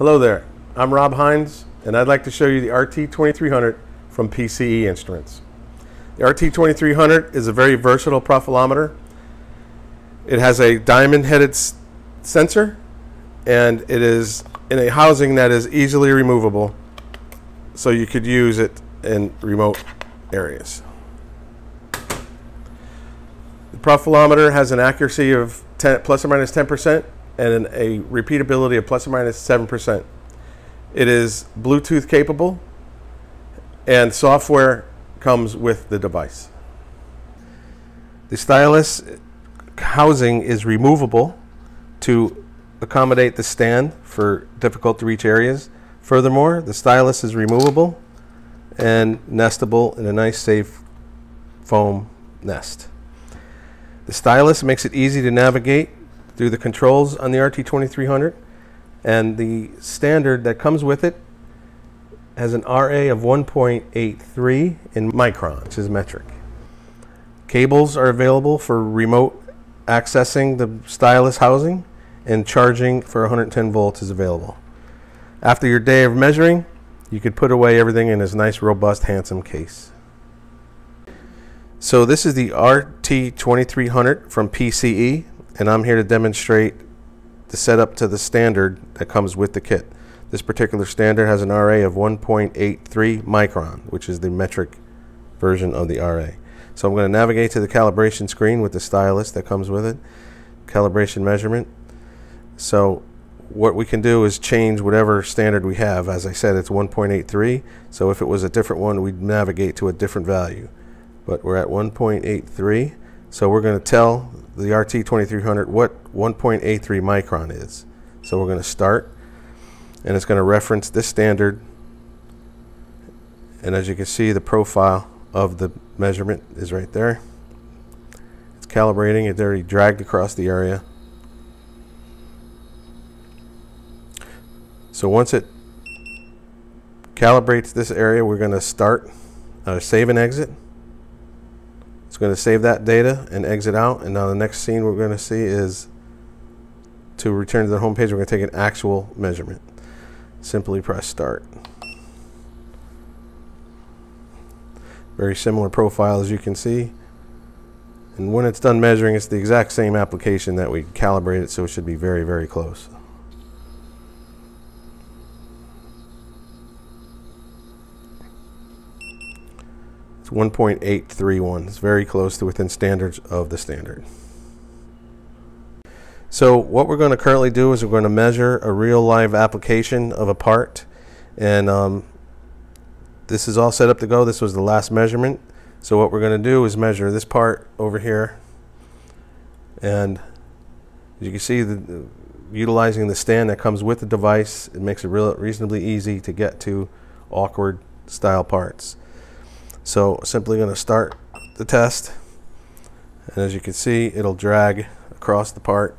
Hello there, I'm Rob Hines and I'd like to show you the RT2300 from PCE Instruments. The RT2300 is a very versatile profilometer. It has a diamond headed sensor and it is in a housing that is easily removable so you could use it in remote areas. The profilometer has an accuracy of 10, plus or minus 10% and a repeatability of plus or minus 7%. It is Bluetooth capable and software comes with the device. The stylus housing is removable to accommodate the stand for difficult to reach areas. Furthermore, the stylus is removable and nestable in a nice safe foam nest. The stylus makes it easy to navigate through the controls on the RT2300 and the standard that comes with it has an RA of 1.83 in microns, which is metric. Cables are available for remote accessing the stylus housing and charging for 110 volts is available. After your day of measuring, you could put away everything in this nice, robust, handsome case. So this is the RT2300 from PCE, and I'm here to demonstrate the setup to the standard that comes with the kit. This particular standard has an RA of 1.83 micron, which is the metric version of the RA. So I'm going to navigate to the calibration screen with the stylus that comes with it, calibration measurement. So what we can do is change whatever standard we have. As I said, it's 1.83. So if it was a different one, we'd navigate to a different value. But we're at 1.83. So we're going to tell the RT2300 what 1.83 micron is. So we're going to start and it's going to reference this standard and as you can see the profile of the measurement is right there. It's calibrating, it's already dragged across the area. So once it calibrates this area we're going to start uh, save and exit going to save that data and exit out. And now the next scene we're going to see is to return to the home page, we're going to take an actual measurement. Simply press start. Very similar profile as you can see. And when it's done measuring, it's the exact same application that we calibrated, so it should be very, very close. 1.831. It's very close to within standards of the standard. So what we're going to currently do is we're going to measure a real live application of a part and um, this is all set up to go. This was the last measurement. So what we're going to do is measure this part over here and as you can see the, utilizing the stand that comes with the device it makes it real, reasonably easy to get to awkward style parts. So simply going to start the test and as you can see it'll drag across the part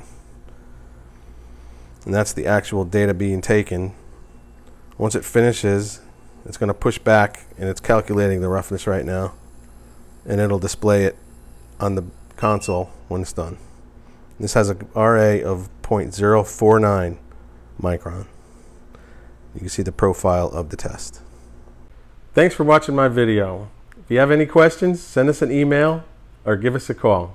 and that's the actual data being taken. Once it finishes it's going to push back and it's calculating the roughness right now and it'll display it on the console when it's done. This has a RA of 0.049 micron. You can see the profile of the test. Thanks for watching my video. If you have any questions, send us an email or give us a call.